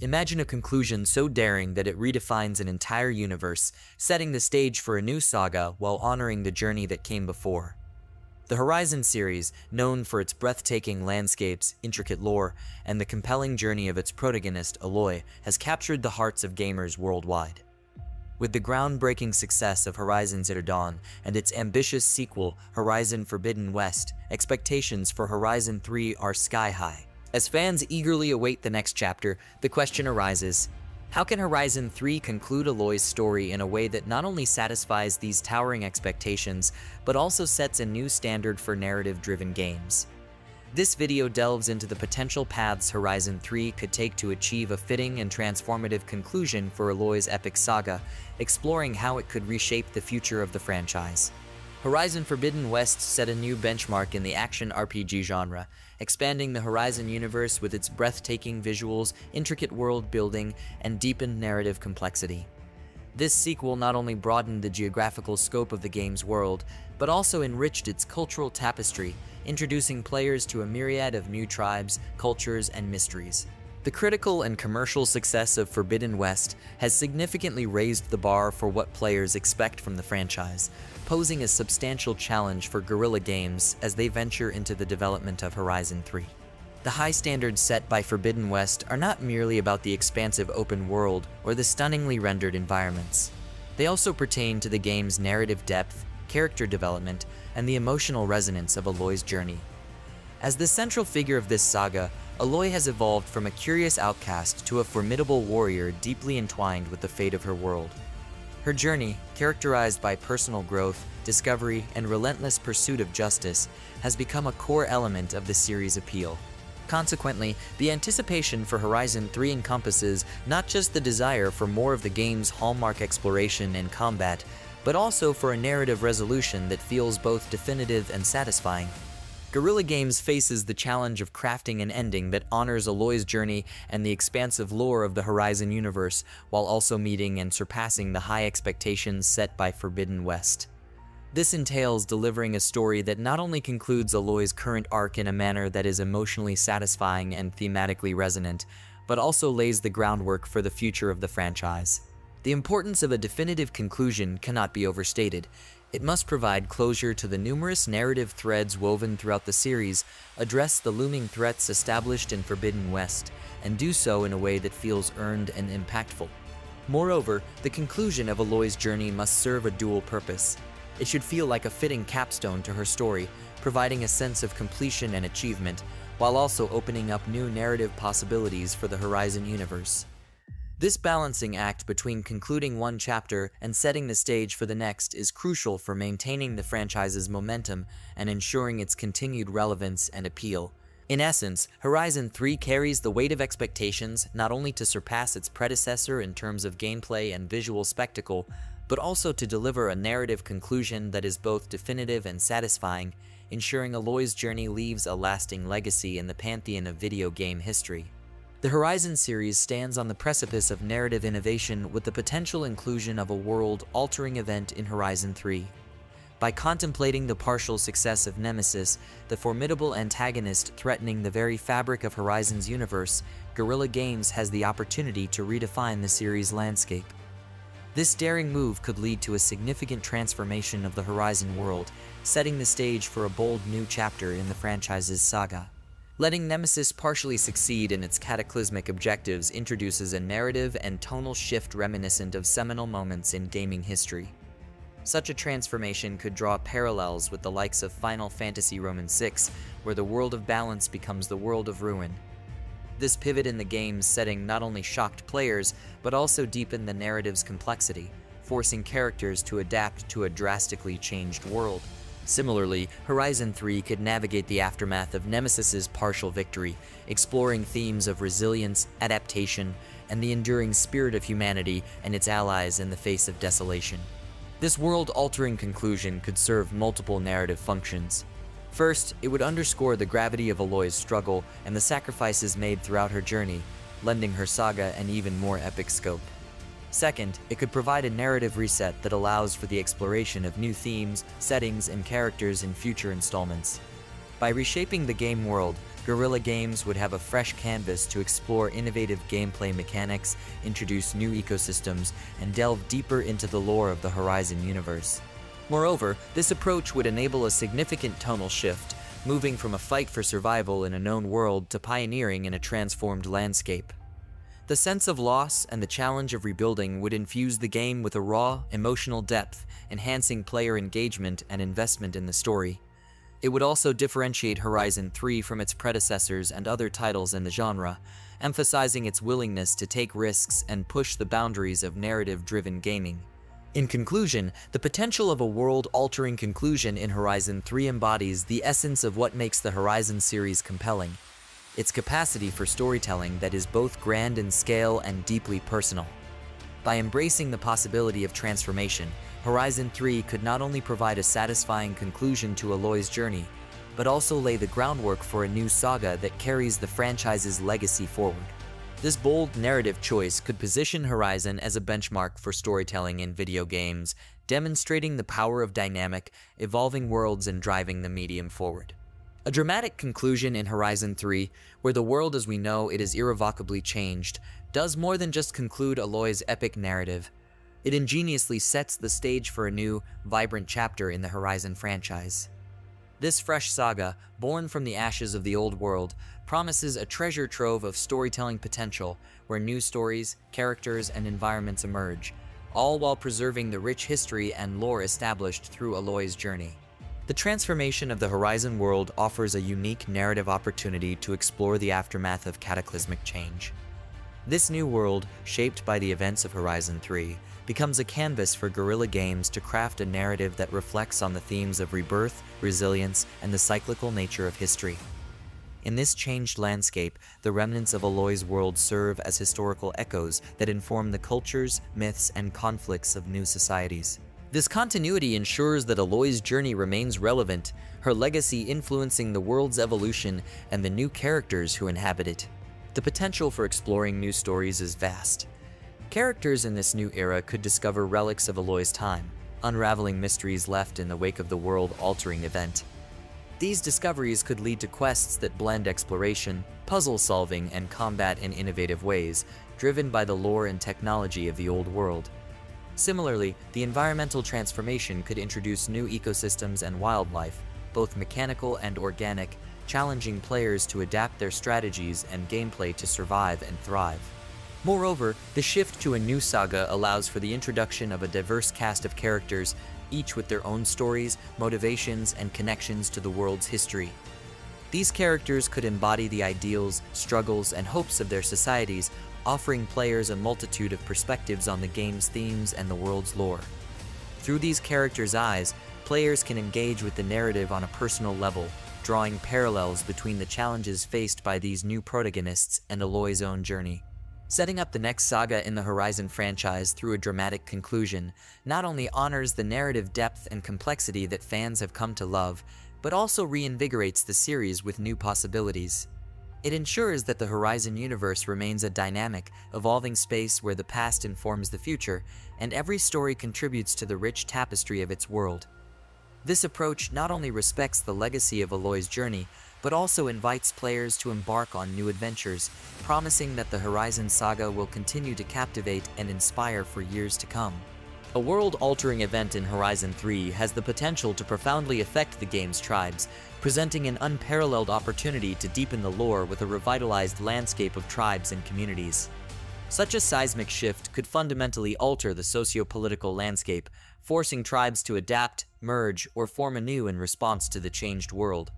Imagine a conclusion so daring that it redefines an entire universe, setting the stage for a new saga while honoring the journey that came before. The Horizon series, known for its breathtaking landscapes, intricate lore, and the compelling journey of its protagonist, Aloy, has captured the hearts of gamers worldwide. With the groundbreaking success of Horizon Zero Dawn and its ambitious sequel, Horizon Forbidden West, expectations for Horizon 3 are sky high. As fans eagerly await the next chapter, the question arises, how can Horizon 3 conclude Aloy's story in a way that not only satisfies these towering expectations, but also sets a new standard for narrative-driven games? This video delves into the potential paths Horizon 3 could take to achieve a fitting and transformative conclusion for Aloy's epic saga, exploring how it could reshape the future of the franchise. Horizon Forbidden West set a new benchmark in the action RPG genre, expanding the Horizon universe with its breathtaking visuals, intricate world building, and deepened narrative complexity. This sequel not only broadened the geographical scope of the game's world, but also enriched its cultural tapestry, introducing players to a myriad of new tribes, cultures, and mysteries. The critical and commercial success of Forbidden West has significantly raised the bar for what players expect from the franchise, posing a substantial challenge for Guerrilla Games as they venture into the development of Horizon 3. The high standards set by Forbidden West are not merely about the expansive open world or the stunningly rendered environments. They also pertain to the game's narrative depth, character development, and the emotional resonance of Aloy's journey. As the central figure of this saga, Aloy has evolved from a curious outcast to a formidable warrior deeply entwined with the fate of her world. Her journey, characterized by personal growth, discovery, and relentless pursuit of justice, has become a core element of the series' appeal. Consequently, the anticipation for Horizon 3 encompasses not just the desire for more of the game's hallmark exploration and combat, but also for a narrative resolution that feels both definitive and satisfying. Guerrilla Games faces the challenge of crafting an ending that honors Aloy's journey and the expansive lore of the Horizon universe, while also meeting and surpassing the high expectations set by Forbidden West. This entails delivering a story that not only concludes Aloy's current arc in a manner that is emotionally satisfying and thematically resonant, but also lays the groundwork for the future of the franchise. The importance of a definitive conclusion cannot be overstated, it must provide closure to the numerous narrative threads woven throughout the series, address the looming threats established in Forbidden West, and do so in a way that feels earned and impactful. Moreover, the conclusion of Aloy's journey must serve a dual purpose. It should feel like a fitting capstone to her story, providing a sense of completion and achievement, while also opening up new narrative possibilities for the Horizon universe. This balancing act between concluding one chapter and setting the stage for the next is crucial for maintaining the franchise's momentum and ensuring its continued relevance and appeal. In essence, Horizon 3 carries the weight of expectations not only to surpass its predecessor in terms of gameplay and visual spectacle, but also to deliver a narrative conclusion that is both definitive and satisfying, ensuring Aloy's journey leaves a lasting legacy in the pantheon of video game history. The Horizon series stands on the precipice of narrative innovation with the potential inclusion of a world-altering event in Horizon 3. By contemplating the partial success of Nemesis, the formidable antagonist threatening the very fabric of Horizon's universe, Guerrilla Games has the opportunity to redefine the series' landscape. This daring move could lead to a significant transformation of the Horizon world, setting the stage for a bold new chapter in the franchise's saga. Letting Nemesis partially succeed in its cataclysmic objectives introduces a narrative and tonal shift reminiscent of seminal moments in gaming history. Such a transformation could draw parallels with the likes of Final Fantasy Roman VI, where the world of balance becomes the world of ruin. This pivot in the game's setting not only shocked players, but also deepened the narrative's complexity, forcing characters to adapt to a drastically changed world. Similarly, Horizon 3 could navigate the aftermath of Nemesis's partial victory, exploring themes of resilience, adaptation, and the enduring spirit of humanity and its allies in the face of desolation. This world-altering conclusion could serve multiple narrative functions. First, it would underscore the gravity of Aloy's struggle and the sacrifices made throughout her journey, lending her saga an even more epic scope. Second, it could provide a narrative reset that allows for the exploration of new themes, settings, and characters in future installments. By reshaping the game world, Guerrilla Games would have a fresh canvas to explore innovative gameplay mechanics, introduce new ecosystems, and delve deeper into the lore of the Horizon universe. Moreover, this approach would enable a significant tonal shift, moving from a fight for survival in a known world to pioneering in a transformed landscape. The sense of loss and the challenge of rebuilding would infuse the game with a raw, emotional depth, enhancing player engagement and investment in the story. It would also differentiate Horizon 3 from its predecessors and other titles in the genre, emphasizing its willingness to take risks and push the boundaries of narrative-driven gaming. In conclusion, the potential of a world-altering conclusion in Horizon 3 embodies the essence of what makes the Horizon series compelling its capacity for storytelling that is both grand in scale and deeply personal. By embracing the possibility of transformation, Horizon 3 could not only provide a satisfying conclusion to Aloy's journey, but also lay the groundwork for a new saga that carries the franchise's legacy forward. This bold narrative choice could position Horizon as a benchmark for storytelling in video games, demonstrating the power of dynamic, evolving worlds and driving the medium forward. A dramatic conclusion in Horizon 3, where the world as we know it is irrevocably changed, does more than just conclude Aloy's epic narrative. It ingeniously sets the stage for a new, vibrant chapter in the Horizon franchise. This fresh saga, born from the ashes of the old world, promises a treasure trove of storytelling potential where new stories, characters, and environments emerge, all while preserving the rich history and lore established through Aloy's journey. The transformation of the Horizon world offers a unique narrative opportunity to explore the aftermath of cataclysmic change. This new world, shaped by the events of Horizon 3, becomes a canvas for Guerrilla Games to craft a narrative that reflects on the themes of rebirth, resilience, and the cyclical nature of history. In this changed landscape, the remnants of Aloy's world serve as historical echoes that inform the cultures, myths, and conflicts of new societies. This continuity ensures that Aloy's journey remains relevant, her legacy influencing the world's evolution and the new characters who inhabit it. The potential for exploring new stories is vast. Characters in this new era could discover relics of Aloy's time, unraveling mysteries left in the wake of the world-altering event. These discoveries could lead to quests that blend exploration, puzzle solving, and combat in innovative ways, driven by the lore and technology of the old world. Similarly, the environmental transformation could introduce new ecosystems and wildlife, both mechanical and organic, challenging players to adapt their strategies and gameplay to survive and thrive. Moreover, the shift to a new saga allows for the introduction of a diverse cast of characters, each with their own stories, motivations, and connections to the world's history. These characters could embody the ideals, struggles, and hopes of their societies offering players a multitude of perspectives on the game's themes and the world's lore. Through these characters' eyes, players can engage with the narrative on a personal level, drawing parallels between the challenges faced by these new protagonists and Aloy's own journey. Setting up the next saga in the Horizon franchise through a dramatic conclusion not only honors the narrative depth and complexity that fans have come to love, but also reinvigorates the series with new possibilities. It ensures that the Horizon universe remains a dynamic, evolving space where the past informs the future, and every story contributes to the rich tapestry of its world. This approach not only respects the legacy of Aloy's journey, but also invites players to embark on new adventures, promising that the Horizon saga will continue to captivate and inspire for years to come. A world-altering event in Horizon 3 has the potential to profoundly affect the game's tribes, presenting an unparalleled opportunity to deepen the lore with a revitalized landscape of tribes and communities. Such a seismic shift could fundamentally alter the socio-political landscape, forcing tribes to adapt, merge, or form anew in response to the changed world.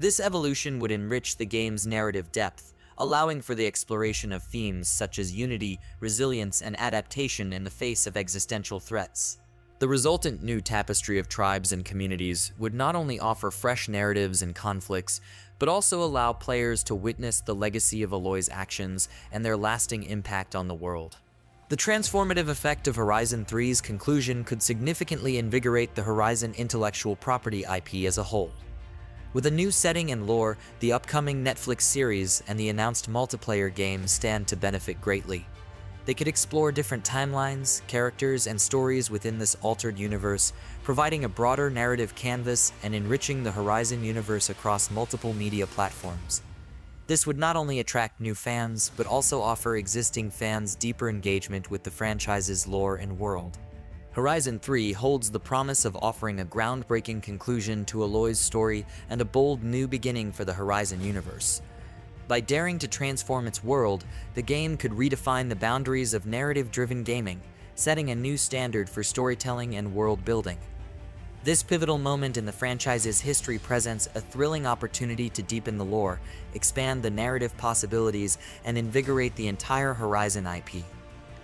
This evolution would enrich the game's narrative depth, allowing for the exploration of themes such as unity, resilience, and adaptation in the face of existential threats. The resultant new tapestry of tribes and communities would not only offer fresh narratives and conflicts, but also allow players to witness the legacy of Aloy's actions and their lasting impact on the world. The transformative effect of Horizon 3's conclusion could significantly invigorate the Horizon intellectual property IP as a whole. With a new setting and lore, the upcoming Netflix series and the announced multiplayer game stand to benefit greatly. They could explore different timelines, characters, and stories within this altered universe, providing a broader narrative canvas and enriching the Horizon universe across multiple media platforms. This would not only attract new fans, but also offer existing fans deeper engagement with the franchise's lore and world. Horizon 3 holds the promise of offering a groundbreaking conclusion to Aloy's story and a bold new beginning for the Horizon universe. By daring to transform its world, the game could redefine the boundaries of narrative-driven gaming, setting a new standard for storytelling and world building. This pivotal moment in the franchise's history presents a thrilling opportunity to deepen the lore, expand the narrative possibilities, and invigorate the entire Horizon IP.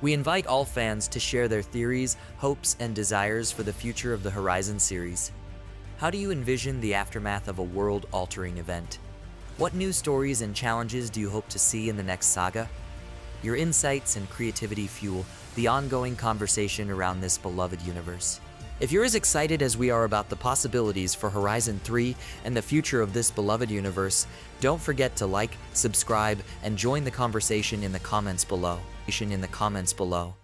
We invite all fans to share their theories, hopes, and desires for the future of the Horizon series. How do you envision the aftermath of a world-altering event? What new stories and challenges do you hope to see in the next saga? Your insights and creativity fuel the ongoing conversation around this beloved universe. If you're as excited as we are about the possibilities for Horizon 3 and the future of this beloved universe, don't forget to like, subscribe, and join the conversation in the comments below. In the comments below.